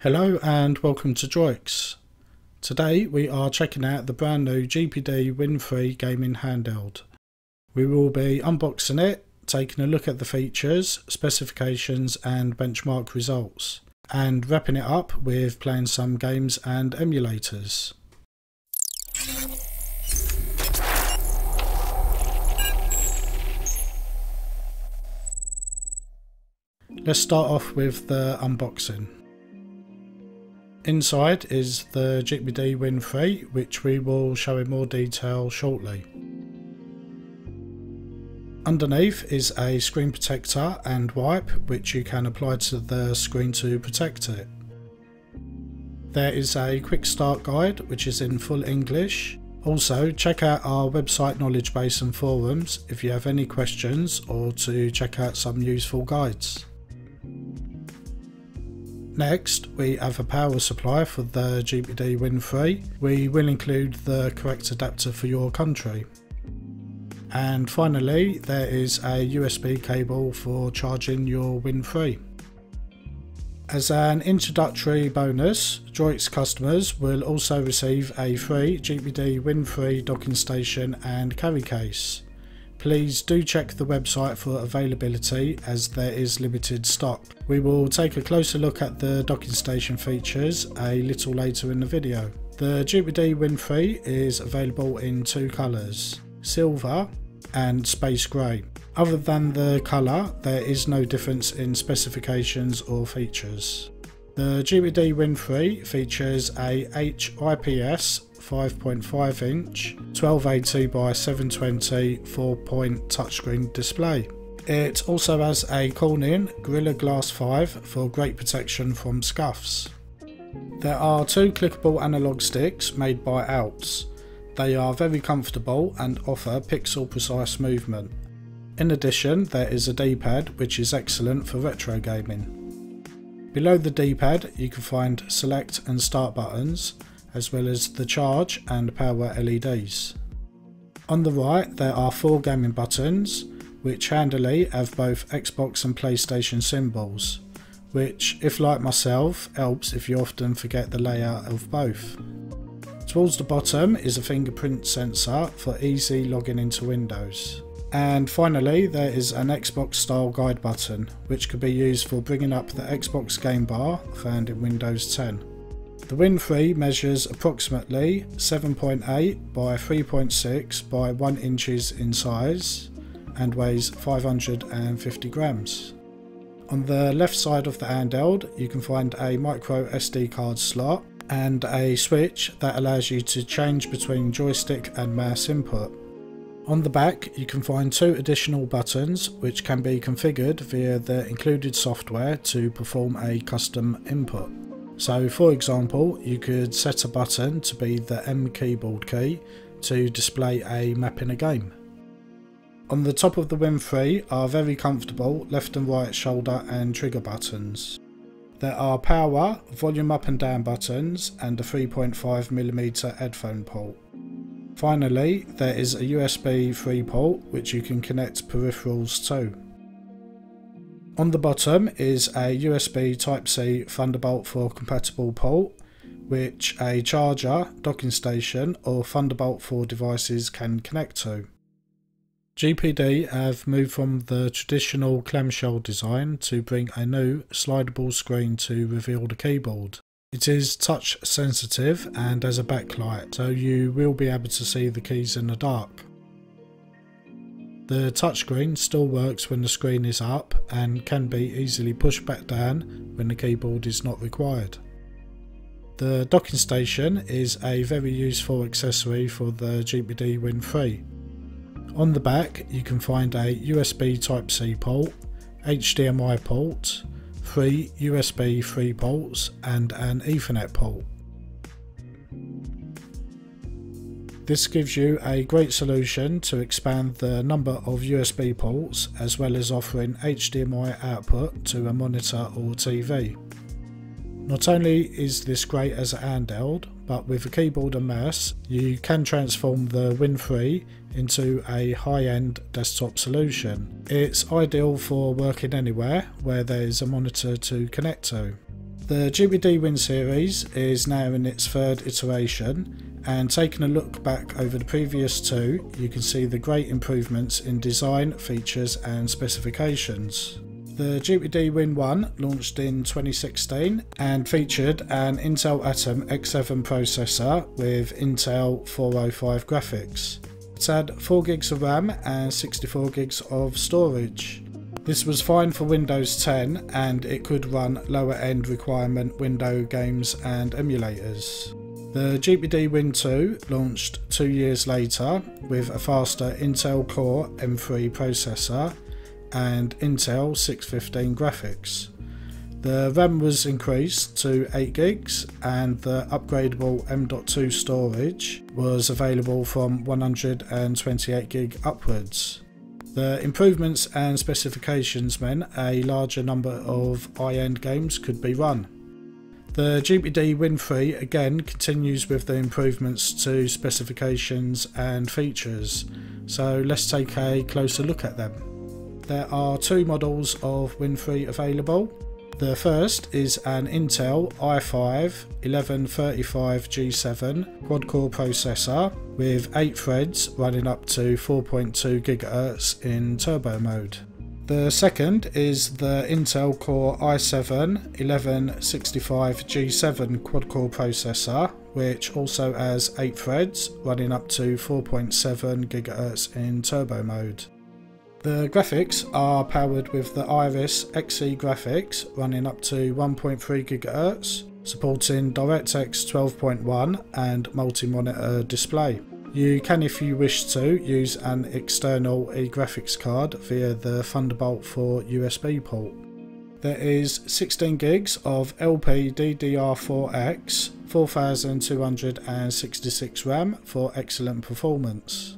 Hello and welcome to Droix. Today we are checking out the brand new GPD Win3 gaming handheld. We will be unboxing it, taking a look at the features, specifications and benchmark results, and wrapping it up with playing some games and emulators. Let's start off with the unboxing. Inside is the GPD Win 3 which we will show in more detail shortly. Underneath is a screen protector and wipe which you can apply to the screen to protect it. There is a quick start guide which is in full English. Also check out our website knowledge base and forums if you have any questions or to check out some useful guides. Next, we have a power supply for the GPD Win 3. We will include the correct adapter for your country. And finally, there is a USB cable for charging your Win 3. As an introductory bonus, Droix customers will also receive a free GPD Win 3 docking station and carry case. Please do check the website for availability as there is limited stock. We will take a closer look at the docking station features a little later in the video. The GPD Win 3 is available in two colours, silver and space grey. Other than the colour, there is no difference in specifications or features. The GPD Win 3 features a HIPS 5.5 inch 1280 by 720 4 point touchscreen display. It also has a Corning Gorilla Glass 5 for great protection from scuffs. There are two clickable analog sticks made by Alps. They are very comfortable and offer pixel precise movement. In addition, there is a D-pad which is excellent for retro gaming. Below the D-pad you can find select and start buttons as well as the charge and power LEDs. On the right there are four gaming buttons which handily have both Xbox and PlayStation symbols which if like myself helps if you often forget the layout of both. Towards the bottom is a fingerprint sensor for easy logging into Windows. And finally, there is an Xbox style guide button, which could be used for bringing up the Xbox game bar found in Windows 10. The Win 3 measures approximately 7.8 by 3.6 by 1 inches in size and weighs 550 grams. On the left side of the handheld you can find a micro SD card slot and a switch that allows you to change between joystick and mouse input. On the back you can find two additional buttons which can be configured via the included software to perform a custom input. So for example you could set a button to be the M keyboard key to display a map in a game. On the top of the Win 3 are very comfortable left and right shoulder and trigger buttons. There are power, volume up and down buttons and a 3.5mm headphone port. Finally, there is a USB 3 port which you can connect peripherals to. On the bottom is a USB Type-C Thunderbolt 4 compatible port which a charger, docking station or Thunderbolt 4 devices can connect to. GPD have moved from the traditional clamshell design to bring a new slidable screen to reveal the keyboard. It is touch sensitive and has a backlight so you will be able to see the keys in the dark. The touchscreen still works when the screen is up and can be easily pushed back down when the keyboard is not required. The docking station is a very useful accessory for the GPD Win 3. On the back you can find a USB Type-C port, HDMI port, three USB 3 ports and an Ethernet port. This gives you a great solution to expand the number of USB ports as well as offering HDMI output to a monitor or TV. Not only is this great as a handheld, but with a keyboard and mouse you can transform the Win 3 into a high-end desktop solution. It's ideal for working anywhere where there's a monitor to connect to. The GPD Win series is now in its third iteration, and taking a look back over the previous two, you can see the great improvements in design, features, and specifications. The GPD Win 1 launched in 2016 and featured an Intel Atom X7 processor with Intel 405 graphics. It had 4 gigs of RAM and 64 gigs of storage. This was fine for Windows 10 and it could run lower end requirement window games and emulators. The GPD Win 2 launched two years later with a faster Intel Core M3 processor and Intel 615 graphics. The RAM was increased to 8 gigs and the upgradable M.2 storage was available from 128 gig upwards. The improvements and specifications meant a larger number of high-end games could be run. The GPD Win 3 again continues with the improvements to specifications and features, so let's take a closer look at them. There are two models of Win 3 available. The first is an Intel i5 1135G7 quad-core processor with 8 threads running up to 4.2 GHz in turbo mode. The second is the Intel Core i7 1165G7 quad-core processor which also has 8 threads running up to 4.7 GHz in turbo mode. The graphics are powered with the Iris Xe graphics running up to 1.3 GHz supporting DirectX 12.1 and multi-monitor display. You can, if you wish to, use an external graphics card via the Thunderbolt 4 USB port. There is 16 gigs of LPDDR4X 4266 RAM for excellent performance.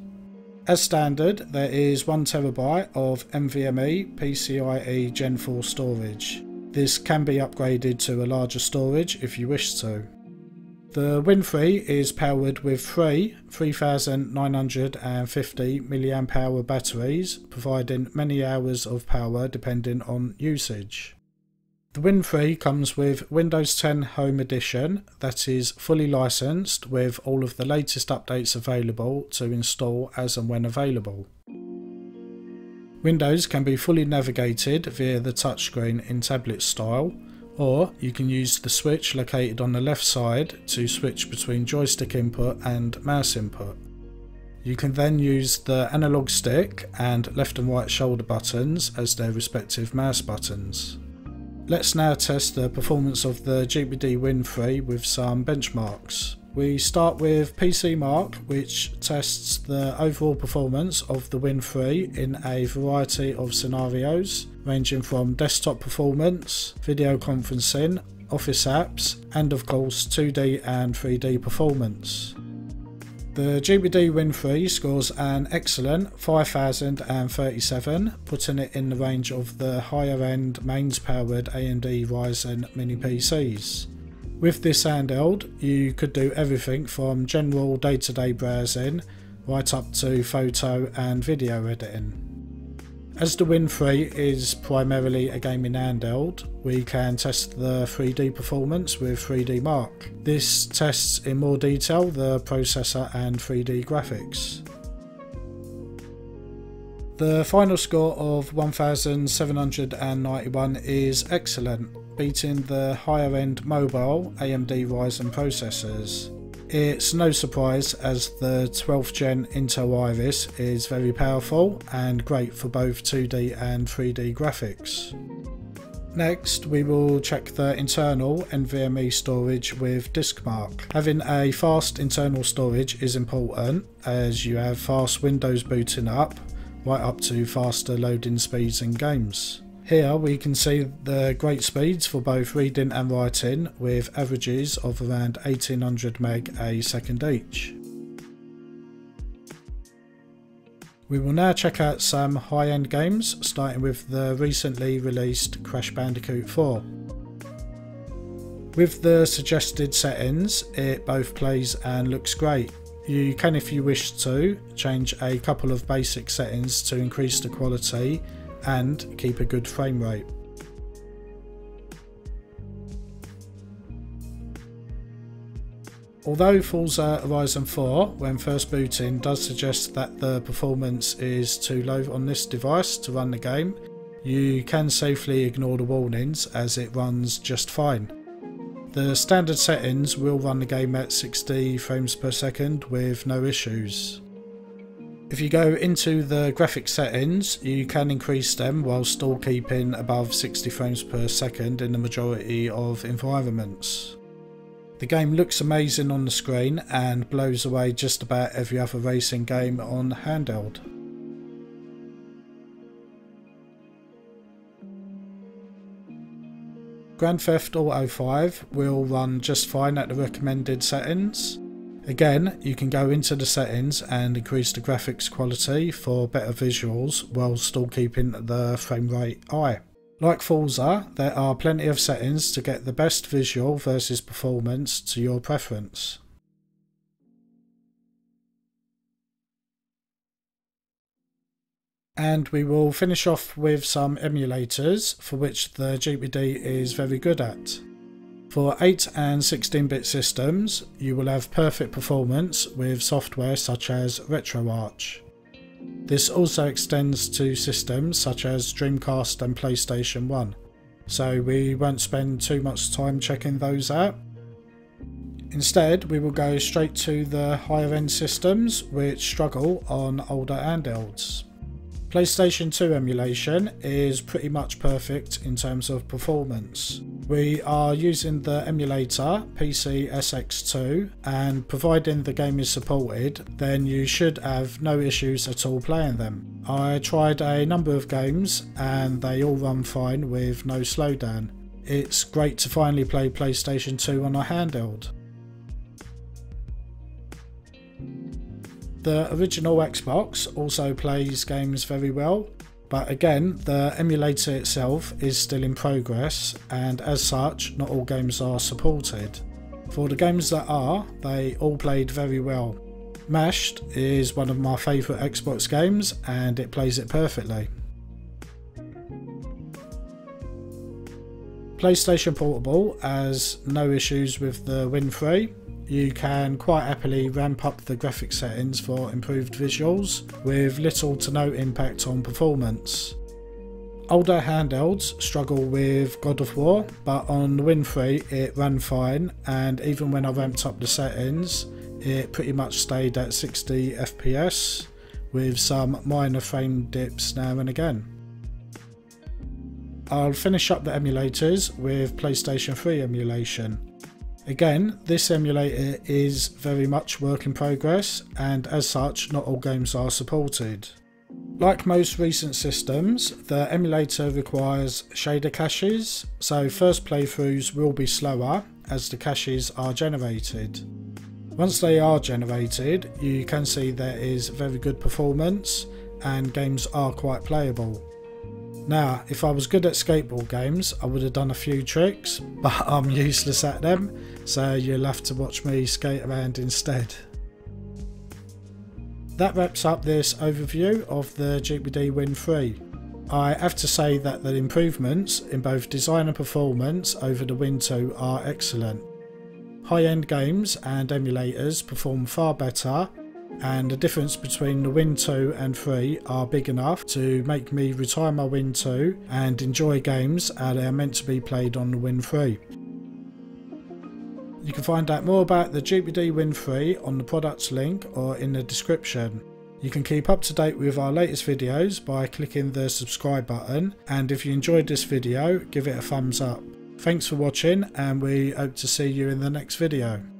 As standard, there is 1TB of NVMe PCIe Gen 4 storage. This can be upgraded to a larger storage if you wish to. The Win 3 is powered with three 3950 mAh batteries, providing many hours of power depending on usage. The Win 3 comes with Windows 10 Home Edition that is fully licensed with all of the latest updates available to install as and when available. Windows can be fully navigated via the touchscreen in tablet style or you can use the switch located on the left side to switch between joystick input and mouse input. You can then use the analog stick and left and right shoulder buttons as their respective mouse buttons. Let's now test the performance of the GPD Win 3 with some benchmarks. We start with PCMark, which tests the overall performance of the Win 3 in a variety of scenarios, ranging from desktop performance, video conferencing, office apps, and of course 2D and 3D performance. The GPD Win 3 scores an excellent 5037, putting it in the range of the higher end mains powered AMD Ryzen mini PCs. With this handheld, you could do everything from general day-to-day -day browsing right up to photo and video editing. As the Win 3 is primarily a gaming handheld, we can test the 3D performance with 3DMark. This tests in more detail the processor and 3D graphics. The final score of 1791 is excellent, beating the higher end mobile AMD Ryzen processors. It's no surprise as the 12th gen Intel Iris is very powerful and great for both 2D and 3D graphics. Next, we will check the internal NVMe storage with DiskMark. Having a fast internal storage is important as you have fast Windows booting up right up to faster loading speeds in games. Here we can see the great speeds for both reading and writing with averages of around 1800 meg a second each. We will now check out some high-end games starting with the recently released Crash Bandicoot 4. With the suggested settings it both plays and looks great. You can, if you wish to, change a couple of basic settings to increase the quality and keep a good frame rate. Although Forza Horizon 4, when first booting, does suggest that the performance is too low on this device to run the game, you can safely ignore the warnings as it runs just fine. The standard settings will run the game at 60 frames per second with no issues. If you go into the graphics settings, you can increase them while still keeping above 60 frames per second in the majority of environments. The game looks amazing on the screen and blows away just about every other racing game on handheld. Grand Theft Auto 5 will run just fine at the recommended settings. Again, you can go into the settings and increase the graphics quality for better visuals while still keeping the frame rate high. Like Forza, there are plenty of settings to get the best visual versus performance to your preference. And we will finish off with some emulators for which the GPD is very good at. For 8 and 16-bit systems, you will have perfect performance with software such as RetroArch. This also extends to systems such as Dreamcast and PlayStation 1, so we won't spend too much time checking those out. Instead, we will go straight to the higher end systems which struggle on older handhelds. PlayStation 2 emulation is pretty much perfect in terms of performance. We are using the emulator PCSX2 and providing the game is supported then you should have no issues at all playing them. I tried a number of games and they all run fine with no slowdown. It's great to finally play PlayStation 2 on a handheld. The original Xbox also plays games very well, but again, the emulator itself is still in progress, and as such, not all games are supported. For the games that are, they all played very well. Mashed is one of my favourite Xbox games, and it plays it perfectly. PlayStation Portable has no issues with the Win3, you can quite happily ramp up the graphic settings for improved visuals with little to no impact on performance. Older handhelds struggle with God of War, but on the Win3 it ran fine and even when I ramped up the settings it pretty much stayed at 60 FPS with some minor frame dips now and again. I'll finish up the emulators with PlayStation 3 emulation. Again, this emulator is very much work in progress and as such not all games are supported. Like most recent systems, the emulator requires shader caches, so first playthroughs will be slower as the caches are generated. Once they are generated, you can see there is very good performance and games are quite playable. Now, if I was good at skateboard games, I would have done a few tricks, but I'm useless at them, so you'll have to watch me skate around instead. That wraps up this overview of the GPD Win 3. I have to say that the improvements in both design and performance over the Win 2 are excellent. High-end games and emulators perform far better and the difference between the Win 2 and 3 are big enough to make me retire my Win 2 and enjoy games they are meant to be played on the Win 3. You can find out more about the GPD Win 3 on the products link or in the description. You can keep up to date with our latest videos by clicking the subscribe button and if you enjoyed this video give it a thumbs up. Thanks for watching and we hope to see you in the next video.